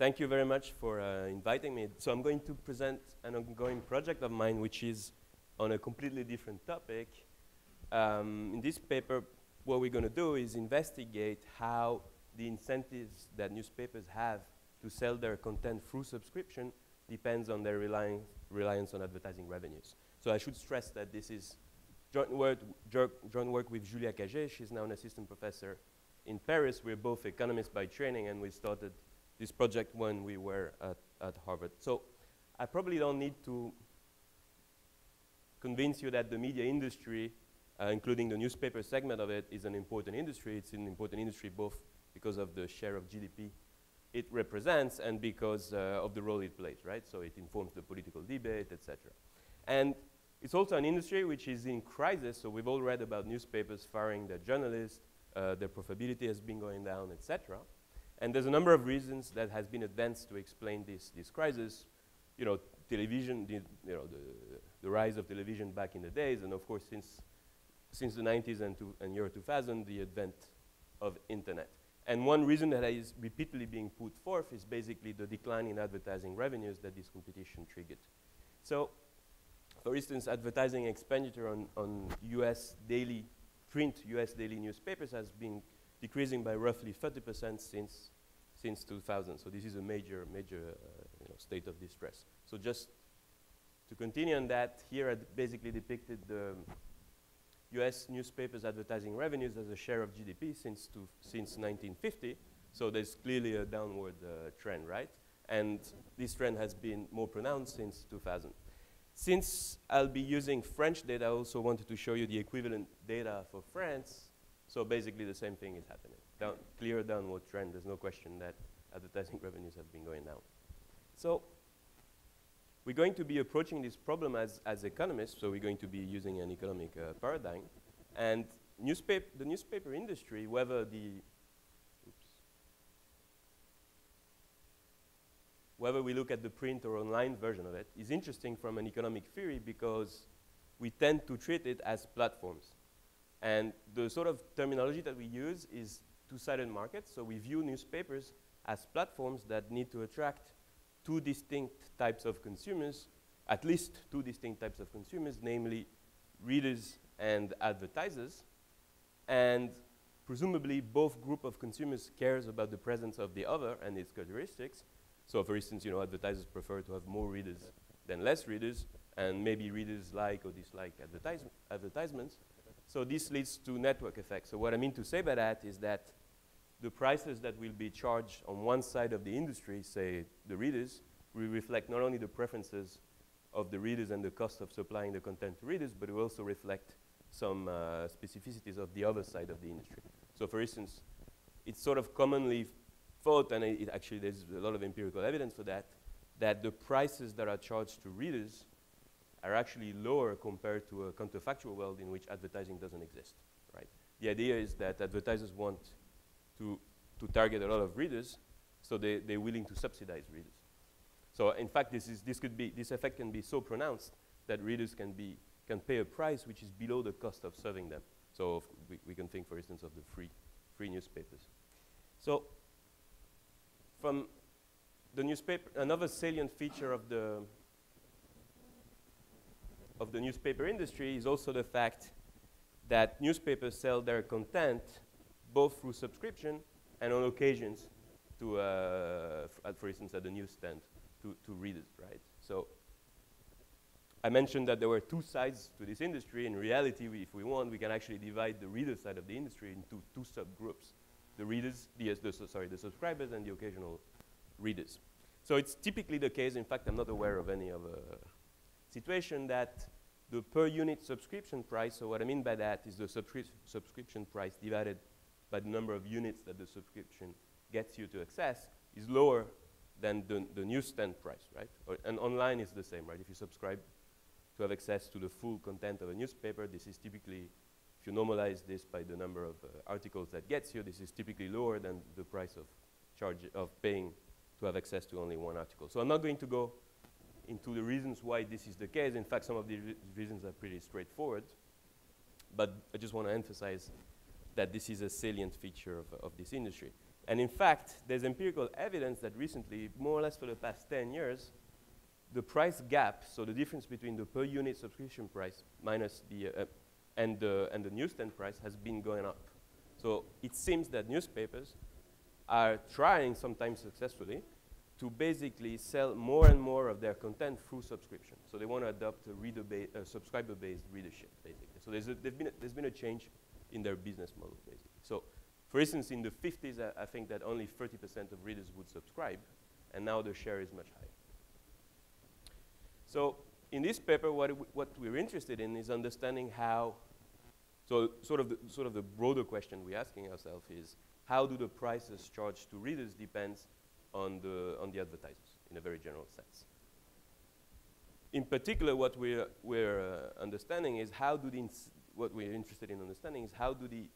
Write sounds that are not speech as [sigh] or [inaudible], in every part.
thank you very much for uh, inviting me. So I'm going to present an ongoing project of mine, which is on a completely different topic. Um, in this paper, what we're going to do is investigate how the incentives that newspapers have to sell their content through subscription depends on their reliance, reliance on advertising revenues. So I should stress that this is joint work, joint work with Julia Cagé. She's now an assistant professor in Paris. We're both economists by training, and we started this project when we were at, at Harvard. So I probably don't need to convince you that the media industry, uh, including the newspaper segment of it, is an important industry. It's an important industry both because of the share of GDP it represents and because uh, of the role it plays, right? So it informs the political debate, etc. And it's also an industry which is in crisis. So we've all read about newspapers firing their journalists, uh, their profitability has been going down, etc. And there's a number of reasons that has been advanced to explain this, this crisis. You know, television, the, you know, the, the rise of television back in the days, and of course since, since the 90s and, to, and year 2000, the advent of internet. And one reason that is repeatedly being put forth is basically the decline in advertising revenues that this competition triggered. So, for instance, advertising expenditure on, on US daily, print US daily newspapers has been decreasing by roughly 30% since, since 2000. So this is a major, major uh, you know, state of distress. So just to continue on that, here I basically depicted the US newspapers' advertising revenues as a share of GDP since, to, since 1950. So there's clearly a downward uh, trend, right? And this trend has been more pronounced since 2000. Since I'll be using French data, I also wanted to show you the equivalent data for France. So basically the same thing is happening. Down, clear downward trend. There's no question that advertising [laughs] revenues have been going down. So we're going to be approaching this problem as, as economists, so we're going to be using an economic uh, paradigm. And newspaper, the newspaper industry, whether the, oops, whether we look at the print or online version of it, is interesting from an economic theory because we tend to treat it as platforms. And the sort of terminology that we use is two-sided markets, so we view newspapers as platforms that need to attract two distinct types of consumers, at least two distinct types of consumers, namely readers and advertisers. And presumably both group of consumers cares about the presence of the other and its characteristics. So for instance, you know, advertisers prefer to have more readers than less readers, and maybe readers like or dislike advertise advertisements. So this leads to network effects. So what I mean to say by that is that the prices that will be charged on one side of the industry, say the readers, will reflect not only the preferences of the readers and the cost of supplying the content to readers, but will also reflect some uh, specificities of the other side of the industry. So for instance, it's sort of commonly thought, and it, it actually there's a lot of empirical evidence for that, that the prices that are charged to readers are actually lower compared to a counterfactual world in which advertising doesn't exist, right? The idea is that advertisers want to, to target a lot of readers, so they, they're willing to subsidize readers. So in fact, this, is, this, could be, this effect can be so pronounced that readers can, be, can pay a price which is below the cost of serving them. So we, we can think, for instance, of the free, free newspapers. So from the newspaper, another salient feature of the, of the newspaper industry is also the fact that newspapers sell their content both through subscription and on occasions to, uh, at, for instance, at the newsstand to, to readers, right? So I mentioned that there were two sides to this industry. In reality, we, if we want, we can actually divide the reader side of the industry into two subgroups. The readers, the, the sorry, the subscribers and the occasional readers. So it's typically the case, in fact, I'm not aware of any other situation that the per unit subscription price, so what I mean by that is the subscri subscription price divided by the number of units that the subscription gets you to access is lower than the, the newsstand price, right? Or, and online is the same, right? If you subscribe to have access to the full content of a newspaper, this is typically, if you normalize this by the number of uh, articles that gets you, this is typically lower than the price of charge of paying to have access to only one article. So I'm not going to go into the reasons why this is the case. In fact, some of the re reasons are pretty straightforward. But I just want to emphasize that this is a salient feature of, of this industry. And in fact, there's empirical evidence that recently, more or less for the past 10 years, the price gap, so the difference between the per unit subscription price minus the, uh, and, the, and the newsstand price has been going up. So it seems that newspapers are trying, sometimes successfully, to basically sell more and more of their content through subscription. So they want to adopt a reader uh, subscriber-based readership, basically. So there's, a, been a, there's been a change in their business model, basically. So for instance, in the 50s, I, I think that only 30% of readers would subscribe, and now the share is much higher. So in this paper, what, what we're interested in is understanding how, so sort of, the, sort of the broader question we're asking ourselves is, how do the prices charged to readers depends on the, on the advertisers in a very general sense. In particular, what we're, we're uh, understanding is how do the, what we're interested in understanding is how do the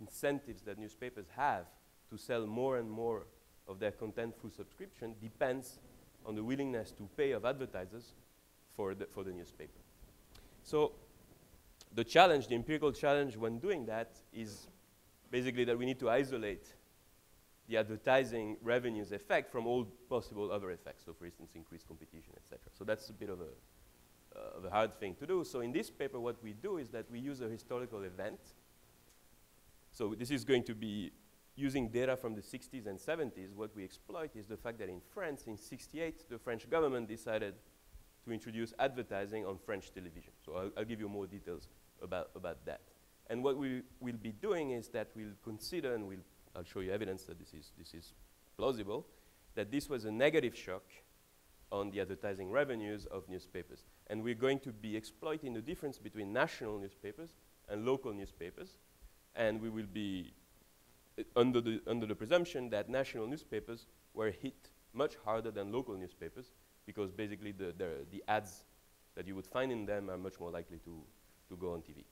incentives that newspapers have to sell more and more of their content through subscription depends on the willingness to pay of advertisers for the, for the newspaper. So the challenge, the empirical challenge when doing that is basically that we need to isolate the advertising revenues effect from all possible other effects. So for instance, increased competition, etc. So that's a bit of a, uh, of a hard thing to do. So in this paper, what we do is that we use a historical event. So this is going to be using data from the 60s and 70s. What we exploit is the fact that in France, in 68, the French government decided to introduce advertising on French television. So I'll, I'll, give you more details about, about that. And what we will be doing is that we'll consider, and we'll, I'll show you evidence that this is, this is plausible, that this was a negative shock on the advertising revenues of newspapers. And we're going to be exploiting the difference between national newspapers and local newspapers. And we will be uh, under, the, under the presumption that national newspapers were hit much harder than local newspapers because basically the, the, the ads that you would find in them are much more likely to, to go on TV.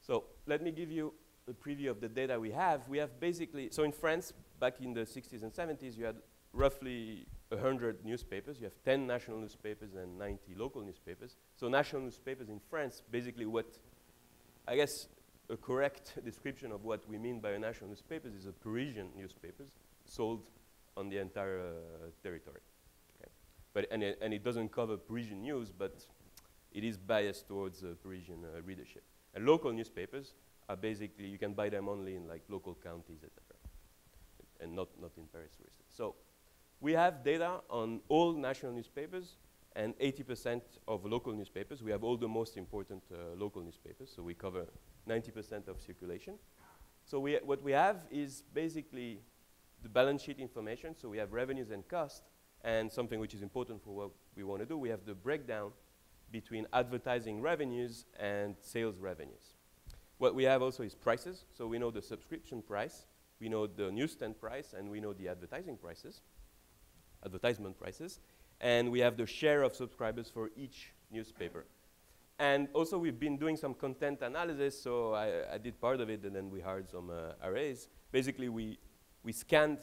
So let me give you a preview of the data we have. We have basically, so in France, back in the 60s and 70s, you had roughly 100 newspapers. You have 10 national newspapers and 90 local newspapers. So national newspapers in France, basically what, I guess, a correct [laughs] description of what we mean by a national newspapers is a Parisian newspapers sold on the entire uh, territory. Okay. But, and, it, and it doesn't cover Parisian news, but it is biased towards uh, Parisian uh, readership. And local newspapers are basically, you can buy them only in like local counties, etc. And not, not in Paris, for instance. So we have data on all national newspapers and 80% of local newspapers. We have all the most important uh, local newspapers, so we cover 90% of circulation. So we, what we have is basically the balance sheet information. So we have revenues and cost, and something which is important for what we want to do, we have the breakdown between advertising revenues and sales revenues. What we have also is prices. So we know the subscription price, we know the newsstand price, and we know the advertising prices, advertisement prices. And we have the share of subscribers for each newspaper. And also we've been doing some content analysis, so I, I did part of it, and then we hired some uh, RAs. Basically, we we scanned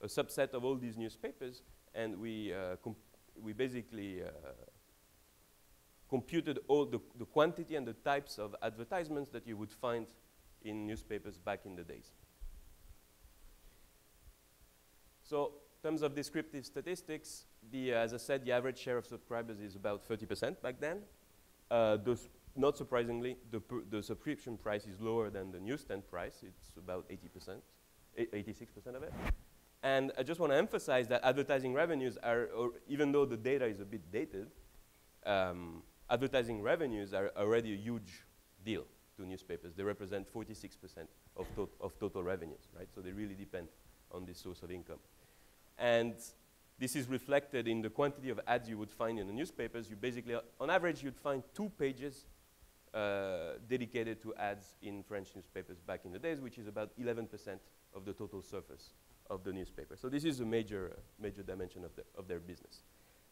a subset of all these newspapers and we, uh, we basically uh, computed all the, the quantity and the types of advertisements that you would find in newspapers back in the days. So in terms of descriptive statistics, the, as I said, the average share of subscribers is about 30% back then. Uh, not surprisingly, the, the subscription price is lower than the newsstand price. It's about 80%. 86% of it. And I just want to emphasize that advertising revenues are, even though the data is a bit dated, um, advertising revenues are already a huge deal to newspapers. They represent 46% of, of total revenues, right? So they really depend on this source of income. And this is reflected in the quantity of ads you would find in the newspapers. You basically, on average, you'd find two pages uh, dedicated to ads in French newspapers back in the days, which is about 11% of the total surface of the newspaper. So this is a major, uh, major dimension of, the, of their business.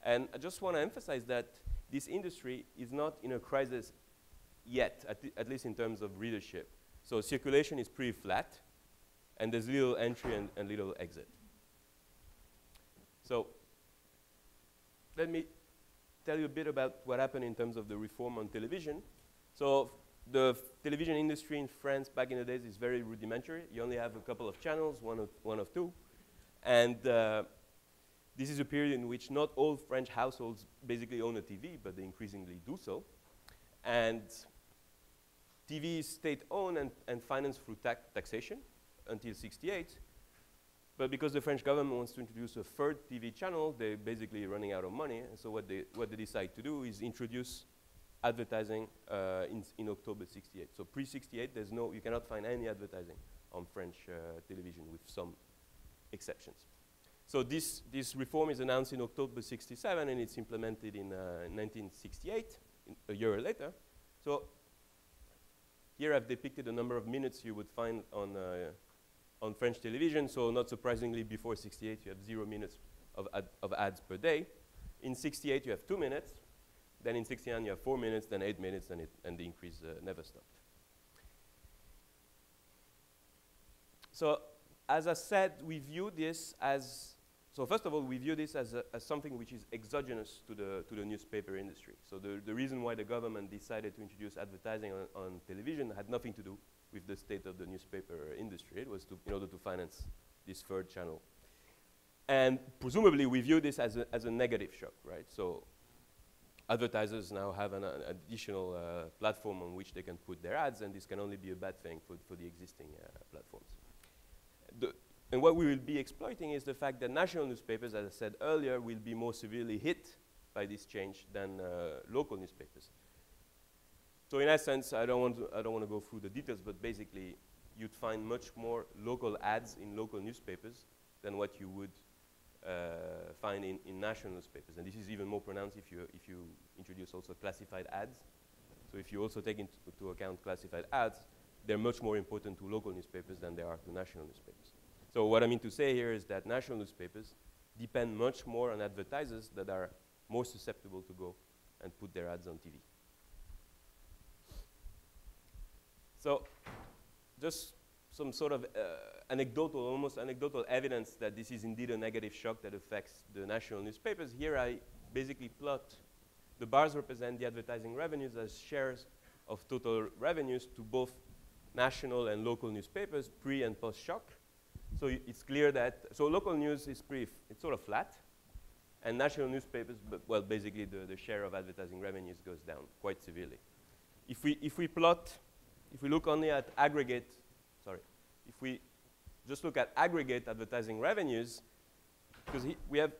And I just want to emphasize that this industry is not in a crisis yet, at, at, least in terms of readership. So circulation is pretty flat, and there's little entry and, and little exit. So let me tell you a bit about what happened in terms of the reform on television. So the television industry in France back in the days is very rudimentary. You only have a couple of channels, one of, one of two. And uh, this is a period in which not all French households basically own a TV, but they increasingly do so. And TV is state-owned and, and financed through ta taxation until 68. But because the French government wants to introduce a third TV channel, they're basically running out of money. And so what they, what they decide to do is introduce advertising uh, in, in October 68. So pre-68, there's no, you cannot find any advertising on French uh, television with some exceptions. So this, this reform is announced in October 67 and it's implemented in uh, 1968, in a year later. So here I've depicted a number of minutes you would find on, uh, on French television. So not surprisingly, before 68, you have zero minutes of, ad of ads per day. In 68, you have two minutes. Then in 69, you have four minutes, then eight minutes, and, it, and the increase uh, never stopped. So as I said, we view this as, so first of all, we view this as, a, as something which is exogenous to the, to the newspaper industry. So the, the reason why the government decided to introduce advertising on, on television had nothing to do with the state of the newspaper industry. It was to, in order to finance this third channel. And presumably, we view this as a, as a negative shock, right? So advertisers now have an, an additional uh, platform on which they can put their ads, and this can only be a bad thing for, for the existing uh, platforms. The, and what we will be exploiting is the fact that national newspapers, as I said earlier, will be more severely hit by this change than uh, local newspapers. So in essence, I don't, want to, I don't want to go through the details, but basically, you'd find much more local ads in local newspapers than what you would uh, find in, in national newspapers. And this is even more pronounced if you, if you introduce also classified ads. So if you also take into account classified ads, they're much more important to local newspapers than they are to national newspapers. So what I mean to say here is that national newspapers depend much more on advertisers that are more susceptible to go and put their ads on TV. So just some sort of uh, anecdotal, almost anecdotal evidence that this is indeed a negative shock that affects the national newspapers. Here I basically plot, the bars represent the advertising revenues as shares of total revenues to both national and local newspapers, pre and post shock. So it's clear that, so local news is pretty, it's sort of flat. And national newspapers, well, basically the, the share of advertising revenues goes down quite severely. If we, if we plot, if we look only at aggregate, sorry, if we just look at aggregate advertising revenues, because we have,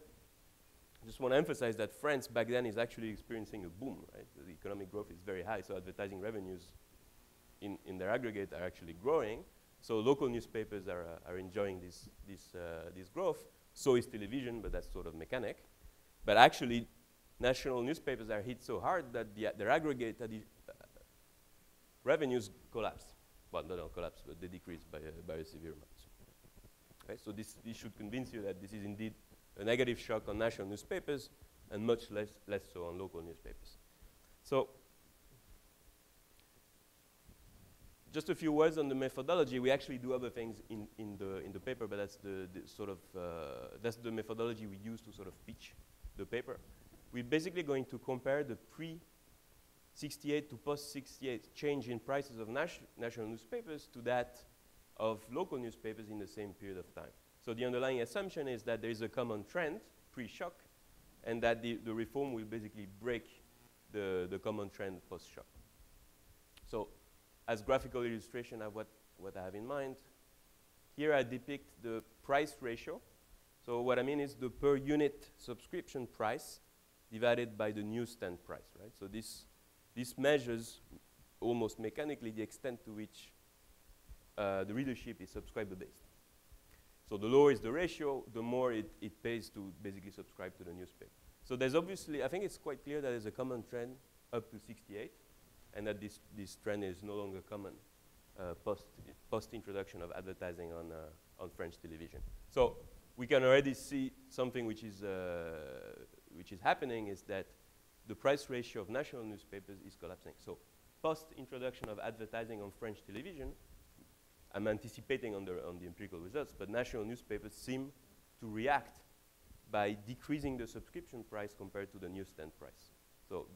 just want to emphasize that France back then is actually experiencing a boom, right? The economic growth is very high, so advertising revenues in, in their aggregate are actually growing. So local newspapers are, uh, are enjoying this, this, uh, this growth. So is television, but that's sort of mechanic. But actually, national newspapers are hit so hard that the, their aggregate uh, revenues collapse. Well, not collapse, but they decrease by, by a severe amount. Okay, so this, this should convince you that this is indeed a negative shock on national newspapers and much less, less so on local newspapers. So just a few words on the methodology. We actually do other things in, in, the, in the paper, but that's the, the sort of, uh, that's the methodology we use to sort of pitch the paper. We're basically going to compare the pre-68 to post-68 change in prices of national newspapers to that of local newspapers in the same period of time. So the underlying assumption is that there is a common trend, pre-shock, and that the, the reform will basically break the, the common trend post-shock. So as graphical illustration of what, what I have in mind, here I depict the price ratio. So what I mean is the per unit subscription price divided by the newsstand price, right? So this, this measures almost mechanically the extent to which uh, the readership is subscriber based. So the lower is the ratio, the more it, it pays to basically subscribe to the newspaper. So there's obviously, I think it's quite clear that there's a common trend up to 68 and that this, this trend is no longer common uh, post, post introduction of advertising on, uh, on French television. So we can already see something which is, uh, which is happening is that the price ratio of national newspapers is collapsing. So post introduction of advertising on French television, I'm anticipating on the, on the empirical results, but national newspapers seem to react by decreasing the subscription price compared to the newsstand price. So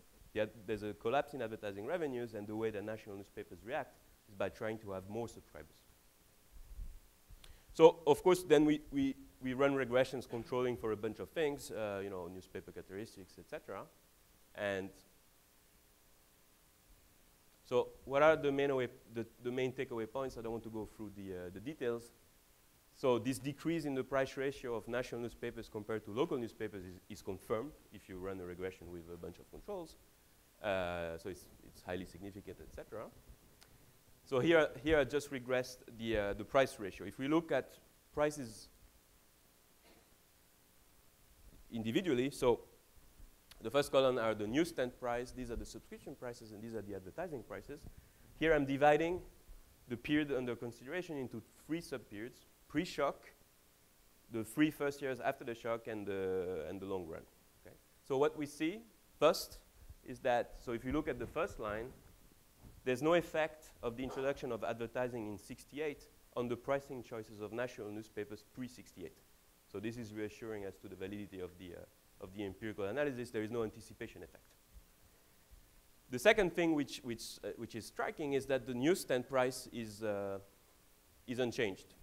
the there's a collapse in advertising revenues, and the way that national newspapers react is by trying to have more subscribers. So, of course, then we, we, we run regressions controlling for a bunch of things, uh, you know, newspaper characteristics, etc. And so what are the main, away, the, the main takeaway points? I don't want to go through the, uh, the details. So this decrease in the price ratio of national newspapers compared to local newspapers is, is confirmed if you run a regression with a bunch of controls. Uh, so it's, it's highly significant, etc. So here, here I just regressed the, uh, the price ratio. If we look at prices individually, so the first column are the newsstand price, these are the subscription prices, and these are the advertising prices. Here I'm dividing the period under consideration into three sub-periods, pre-shock, the three first years after the shock, and the, and the long run. Okay? So what we see first is that, so if you look at the first line, there's no effect of the introduction of advertising in 68 on the pricing choices of national newspapers pre-68. So this is reassuring as to the validity of the, uh, of the empirical analysis, there is no anticipation effect. The second thing which, which, uh, which is striking is that the newsstand price is, uh, is unchanged.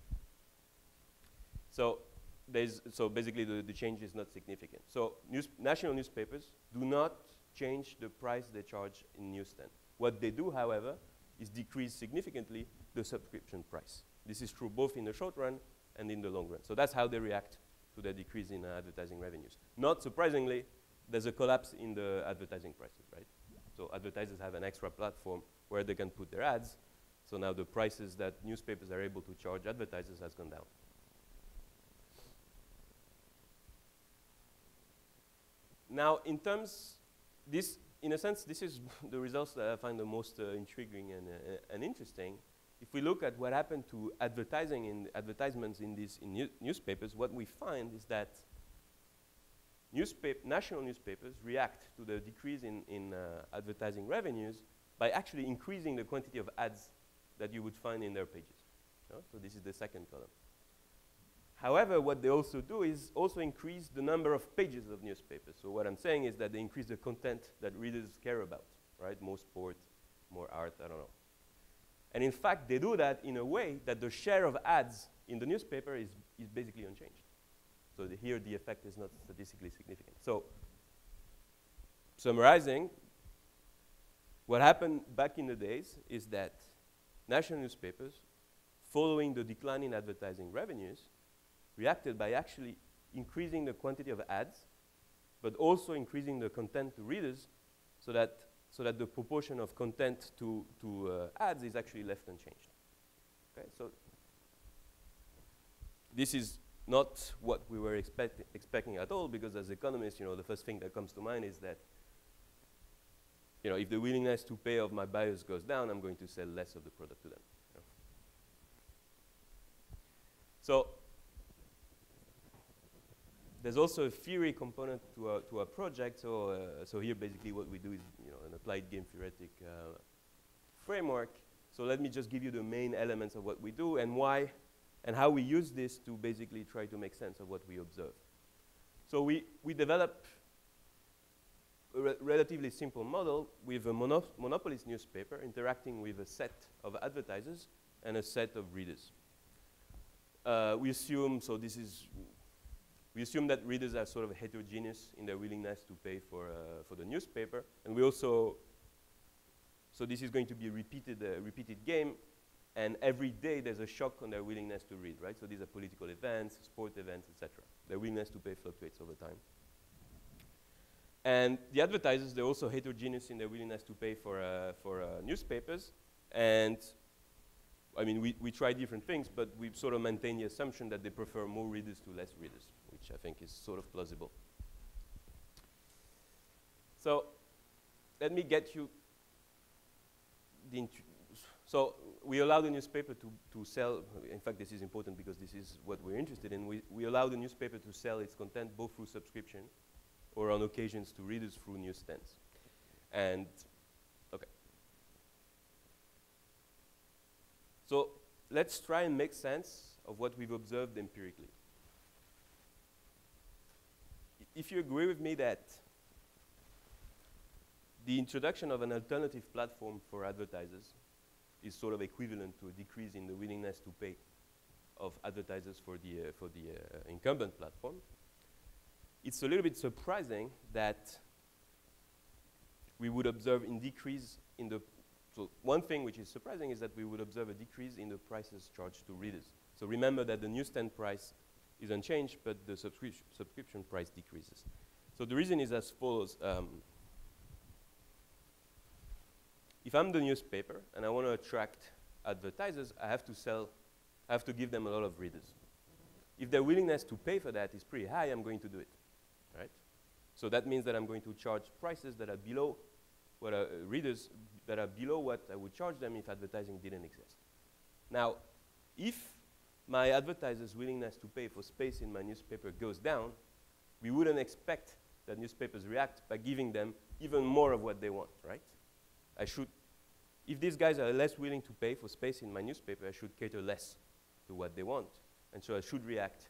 So, there's, so basically the, the change is not significant. So news, national newspapers do not change the price they charge in newsstand. What they do, however, is decrease significantly the subscription price. This is true both in the short run and in the long run. So that's how they react to the decrease in uh, advertising revenues. Not surprisingly, there's a collapse in the advertising prices, right? So advertisers have an extra platform where they can put their ads. So now the prices that newspapers are able to charge advertisers has gone down. Now, in terms, this, in a sense, this is [laughs] the results that I find the most uh, intriguing and, uh, and interesting if we look at what happened to advertising in advertisements in these in new newspapers, what we find is that national newspapers react to the decrease in, in uh, advertising revenues by actually increasing the quantity of ads that you would find in their pages. So this is the second column. However, what they also do is also increase the number of pages of newspapers. So what I'm saying is that they increase the content that readers care about, right? More sport, more art, I don't know. And in fact, they do that in a way that the share of ads in the newspaper is, is basically unchanged. So the, here the effect is not statistically significant. So summarizing, what happened back in the days is that national newspapers, following the decline in advertising revenues, reacted by actually increasing the quantity of ads, but also increasing the content to readers so that so that the proportion of content to, to uh, ads is actually left unchanged. Okay, so this is not what we were expect expecting at all because as economists, you know, the first thing that comes to mind is that you know, if the willingness to pay of my buyers goes down, I'm going to sell less of the product to them. You know. So there's also a theory component to our, to our project. So, uh, so here basically what we do is you know, an applied game theoretic uh, framework. So let me just give you the main elements of what we do and why and how we use this to basically try to make sense of what we observe. So we, we develop a re relatively simple model with a mono monopolist newspaper interacting with a set of advertisers and a set of readers. Uh, we assume, so this is we assume that readers are sort of heterogeneous in their willingness to pay for, uh, for the newspaper. And we also, so this is going to be a repeated, uh, repeated game. And every day there's a shock on their willingness to read, right? So these are political events, sport events, etc. Their willingness to pay fluctuates over time. And the advertisers, they're also heterogeneous in their willingness to pay for, uh, for uh, newspapers. And I mean, we, we try different things, but we sort of maintain the assumption that they prefer more readers to less readers which I think is sort of plausible. So let me get you the so we allow the newspaper to, to sell, in fact this is important because this is what we're interested in, we, we allow the newspaper to sell its content both through subscription or on occasions to readers through newsstands. And, okay. So let's try and make sense of what we've observed empirically if you agree with me that the introduction of an alternative platform for advertisers is sort of equivalent to a decrease in the willingness to pay of advertisers for the, uh, for the uh, incumbent platform. It's a little bit surprising that we would observe a decrease in the, so one thing which is surprising is that we would observe a decrease in the prices charged to readers. So remember that the newsstand price is unchanged, but the subscription, subscription price decreases. So the reason is as follows. Um, if I'm the newspaper and I want to attract advertisers, I have to sell, I have to give them a lot of readers. If their willingness to pay for that is pretty high, I'm going to do it, right? So that means that I'm going to charge prices that are below what are, uh, readers that are below what I would charge them if advertising didn't exist. Now, if my advertisers' willingness to pay for space in my newspaper goes down, we wouldn't expect that newspapers react by giving them even more of what they want, right? I should, if these guys are less willing to pay for space in my newspaper, I should cater less to what they want. And so I should react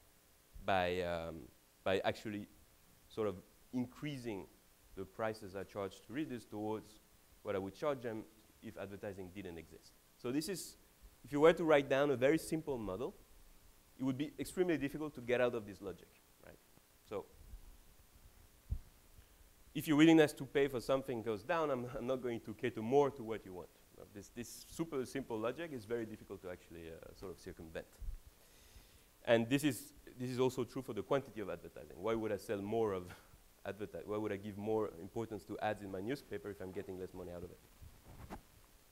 by, um, by actually sort of increasing the prices I charge to readers towards what I would charge them if advertising didn't exist. So this is, if you were to write down a very simple model, it would be extremely difficult to get out of this logic, right? So if your willingness to pay for something goes down, I'm, I'm not going to cater more to what you want. this, this super simple logic is very difficult to actually uh, sort of circumvent. And this is, this is also true for the quantity of advertising. Why would I sell more of advertising? Why would I give more importance to ads in my newspaper if I'm getting less money out of it?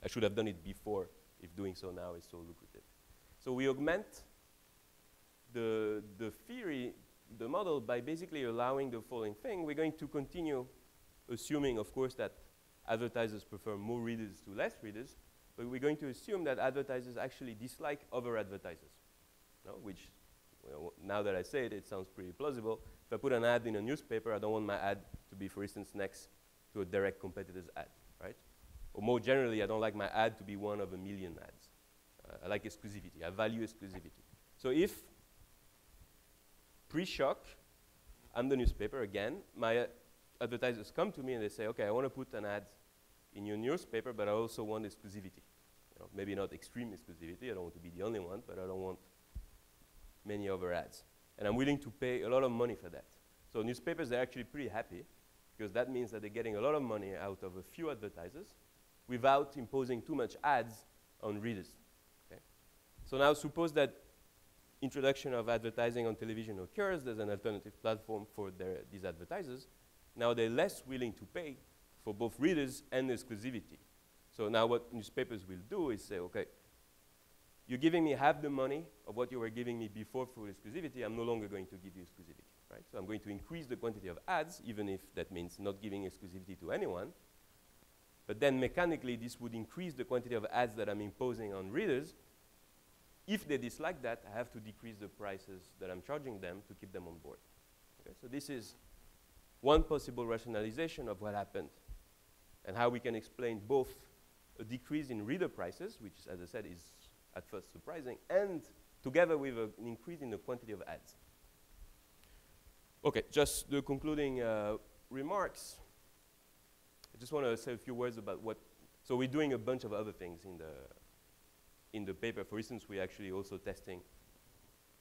I should have done it before if doing so now is so lucrative. So we augment the, the theory the model by basically allowing the following thing. We're going to continue assuming, of course, that advertisers prefer more readers to less readers, but we're going to assume that advertisers actually dislike other advertisers, no? which, well, now that I say it, it sounds pretty plausible. If I put an ad in a newspaper, I don't want my ad to be, for instance, next to a direct competitor's ad, right? Or more generally, I don't like my ad to be one of a million ads. Uh, I like exclusivity. I value exclusivity. So if pre-shock, I'm the newspaper again. My uh, advertisers come to me and they say, okay, I want to put an ad in your newspaper, but I also want exclusivity. You know, maybe not extreme exclusivity, I don't want to be the only one, but I don't want many other ads. And I'm willing to pay a lot of money for that. So newspapers are actually pretty happy because that means that they're getting a lot of money out of a few advertisers without imposing too much ads on readers. Okay? So now suppose that introduction of advertising on television occurs, there's an alternative platform for their, these advertisers. Now they're less willing to pay for both readers and exclusivity. So now what newspapers will do is say, okay, you're giving me half the money of what you were giving me before for exclusivity, I'm no longer going to give you exclusivity, right? So I'm going to increase the quantity of ads, even if that means not giving exclusivity to anyone. But then mechanically, this would increase the quantity of ads that I'm imposing on readers, if they dislike that, I have to decrease the prices that I'm charging them to keep them on board. Okay, so this is one possible rationalization of what happened and how we can explain both a decrease in reader prices, which, as I said, is at first surprising, and together with a, an increase in the quantity of ads. Okay, just the concluding uh, remarks. I just want to say a few words about what. So we're doing a bunch of other things in the in the paper, for instance, we're actually also testing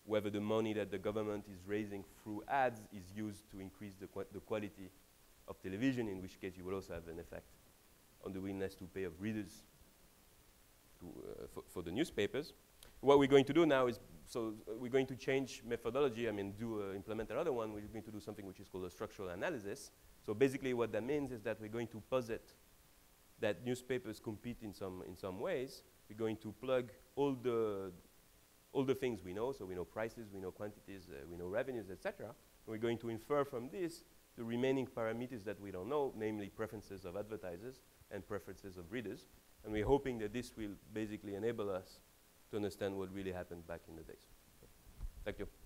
whether the money that the government is raising through ads is used to increase the, qu the quality of television, in which case you will also have an effect on the willingness to pay of readers to, uh, for, for, the newspapers. What we're going to do now is, so uh, we're going to change methodology, I mean, do uh, implement another one. We're going to do something which is called a structural analysis. So basically what that means is that we're going to posit that newspapers compete in some, in some ways, we're going to plug all the, all the things we know. So we know prices, we know quantities, uh, we know revenues, etc. We're going to infer from this the remaining parameters that we don't know, namely preferences of advertisers and preferences of readers. And we're hoping that this will basically enable us to understand what really happened back in the days. Thank you.